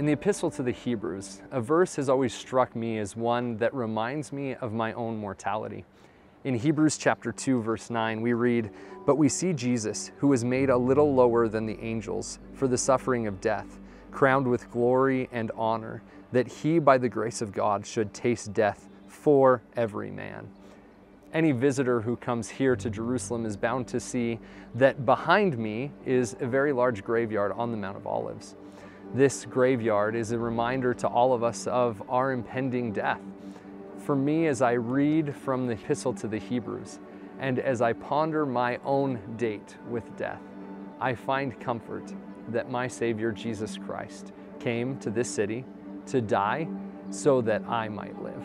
In the Epistle to the Hebrews, a verse has always struck me as one that reminds me of my own mortality. In Hebrews chapter 2 verse 9 we read, "But we see Jesus, who was made a little lower than the angels for the suffering of death, crowned with glory and honor, that he by the grace of God should taste death for every man." Any visitor who comes here to Jerusalem is bound to see that behind me is a very large graveyard on the Mount of Olives. This graveyard is a reminder to all of us of our impending death. For me, as I read from the Epistle to the Hebrews, and as I ponder my own date with death, I find comfort that my Savior Jesus Christ came to this city to die so that I might live.